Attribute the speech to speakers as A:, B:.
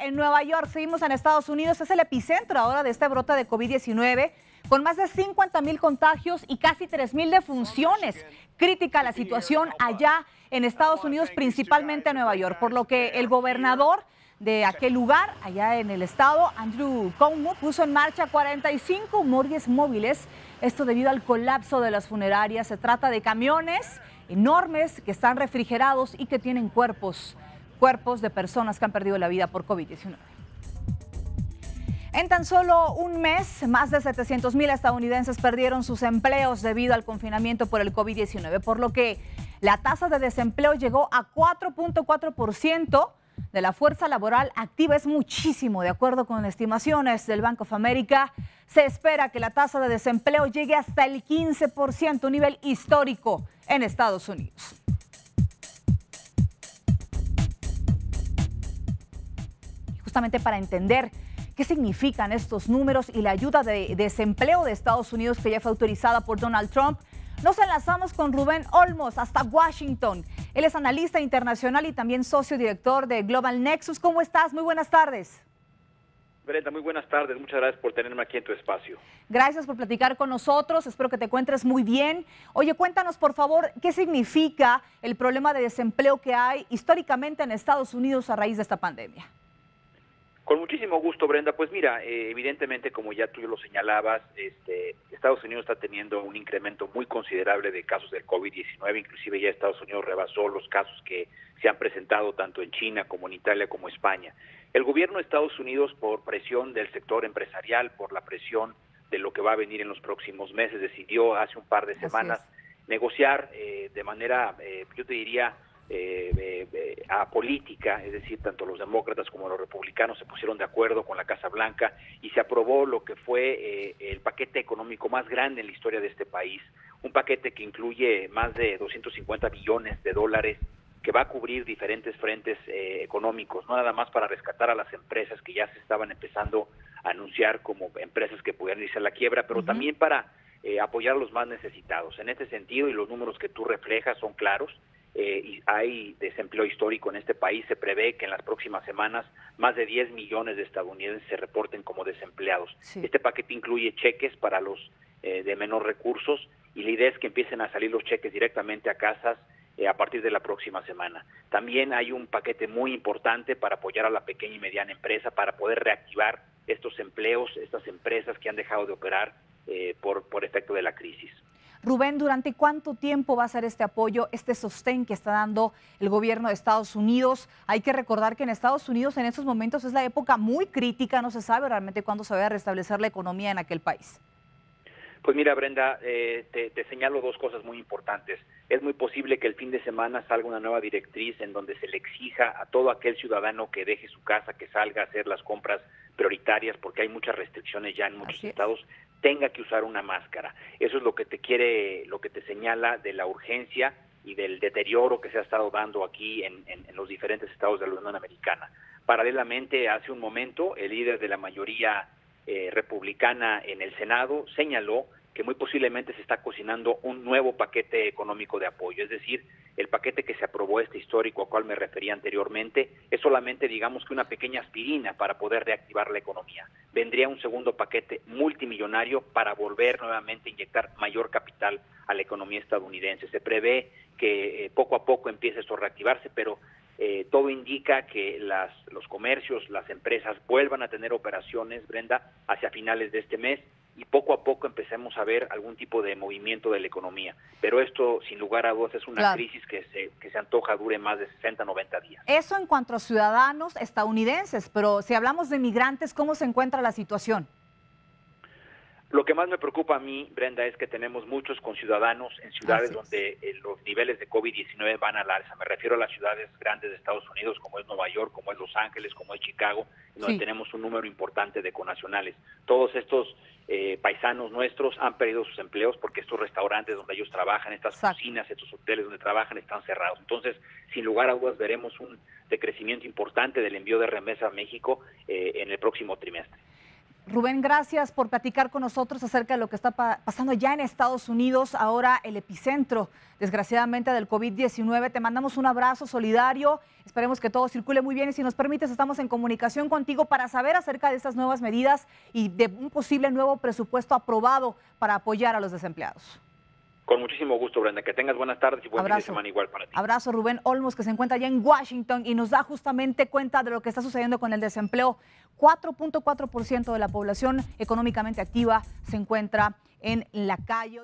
A: En Nueva York, seguimos en Estados Unidos, es el epicentro ahora de este brote de COVID-19, con más de 50 mil contagios y casi 3 mil defunciones. Crítica la situación allá en Estados Unidos, principalmente en Nueva York, por lo que el gobernador de aquel lugar, allá en el estado, Andrew Cuomo, puso en marcha 45 morgues móviles, esto debido al colapso de las funerarias. Se trata de camiones enormes que están refrigerados y que tienen cuerpos cuerpos de personas que han perdido la vida por COVID-19. En tan solo un mes, más de 700 mil estadounidenses perdieron sus empleos debido al confinamiento por el COVID-19, por lo que la tasa de desempleo llegó a 4.4% de la fuerza laboral activa. Es muchísimo, de acuerdo con estimaciones del Bank of America. Se espera que la tasa de desempleo llegue hasta el 15%, un nivel histórico en Estados Unidos. Justamente para entender qué significan estos números y la ayuda de desempleo de Estados Unidos que ya fue autorizada por Donald Trump. Nos enlazamos con Rubén Olmos hasta Washington. Él es analista internacional y también socio director de Global Nexus. ¿Cómo estás? Muy buenas tardes.
B: Brenda, muy buenas tardes. Muchas gracias por tenerme aquí en tu espacio.
A: Gracias por platicar con nosotros. Espero que te encuentres muy bien. Oye, cuéntanos, por favor, qué significa el problema de desempleo que hay históricamente en Estados Unidos a raíz de esta pandemia.
B: Con muchísimo gusto, Brenda. Pues mira, eh, evidentemente, como ya tú lo señalabas, este, Estados Unidos está teniendo un incremento muy considerable de casos del COVID-19. Inclusive ya Estados Unidos rebasó los casos que se han presentado tanto en China como en Italia como España. El gobierno de Estados Unidos, por presión del sector empresarial, por la presión de lo que va a venir en los próximos meses, decidió hace un par de semanas negociar eh, de manera, eh, yo te diría, eh, eh, a política, es decir, tanto los demócratas como los republicanos se pusieron de acuerdo con la Casa Blanca y se aprobó lo que fue eh, el paquete económico más grande en la historia de este país, un paquete que incluye más de 250 billones de dólares que va a cubrir diferentes frentes eh, económicos, no nada más para rescatar a las empresas que ya se estaban empezando a anunciar como empresas que pudieran irse a la quiebra, pero también para apoyar a los más necesitados. En este sentido, y los números que tú reflejas son claros, eh, hay desempleo histórico en este país. Se prevé que en las próximas semanas más de 10 millones de estadounidenses se reporten como desempleados. Este paquete incluye cheques para los eh, de menor recursos y la idea es que empiecen a salir los cheques directamente a casas eh, a partir de la próxima semana. También hay un paquete muy importante para apoyar a la pequeña y mediana empresa, para poder reactivar estos empleos, estas empresas que han dejado de operar por, por efecto de la crisis.
A: Rubén, ¿durante cuánto tiempo va a ser este apoyo, este sostén que está dando el gobierno de Estados Unidos? Hay que recordar que en Estados Unidos en estos momentos es la época muy crítica, no se sabe realmente cuándo se va a restablecer la economía en aquel país.
B: Pues mira, Brenda, eh, te, señalo dos cosas muy importantes. Es muy posible que el fin de semana salga una nueva directriz en donde se le exija a todo aquel ciudadano que deje su casa, que salga a hacer las compras prioritarias, porque hay muchas restricciones ya en muchos estados, tenga que usar una máscara. Eso es lo que te quiere, lo que te señala de la urgencia y del deterioro que se ha estado dando aquí en, los diferentes estados de la Unión Americana. Paralelamente, hace un momento, el líder de la mayoría eh, republicana en el Senado señaló que muy posiblemente se está cocinando un nuevo paquete económico de apoyo, es decir, el paquete que se aprobó este histórico al cual me refería anteriormente es solamente digamos que una pequeña aspirina para poder reactivar la economía. Vendría un segundo paquete multimillonario para volver nuevamente a inyectar mayor capital a la economía estadounidense. Se prevé que eh, poco a poco empiece esto a reactivarse, pero eh, todo indica que las, los comercios, las empresas vuelvan a tener operaciones, Brenda, hacia finales de este mes y poco a poco empecemos a ver algún tipo de movimiento de la economía. Pero esto, sin lugar a dudas, es una crisis que se, que se antoja dure más de 60, 90 días.
A: Eso en cuanto a ciudadanos estadounidenses, pero si hablamos de migrantes, ¿cómo se encuentra la situación?
B: Lo que más me preocupa a mí, Brenda, es que tenemos muchos conciudadanos en ciudades donde eh, los niveles de COVID-19 van al alza. Me refiero a las ciudades grandes de Estados Unidos, como es Nueva York, como es Los Ángeles, como es Chicago, donde tenemos un número importante de conacionales. Todos estos eh, paisanos nuestros han perdido sus empleos porque estos restaurantes donde ellos trabajan, estas cocinas, estos hoteles donde trabajan están cerrados. Entonces, sin lugar a dudas, veremos un decrecimiento importante del envío de remesa a México eh, en el próximo trimestre.
A: Rubén, gracias por platicar con nosotros acerca de lo que está pasando ya en Estados Unidos, ahora el epicentro, desgraciadamente, del COVID-19. Te mandamos un abrazo solidario, esperemos que todo circule muy bien y si nos permites, estamos en comunicación contigo para saber acerca de estas nuevas medidas y de un posible nuevo presupuesto aprobado para apoyar a los desempleados.
B: Con muchísimo gusto, Brenda. Que tengas buenas tardes y buen fin de semana igual para ti.
A: Abrazo, Rubén Olmos, que se encuentra allá en Washington y nos da justamente cuenta de lo que está sucediendo con el desempleo. 4.4% de la población económicamente activa se encuentra en la calle.